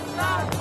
Aslan!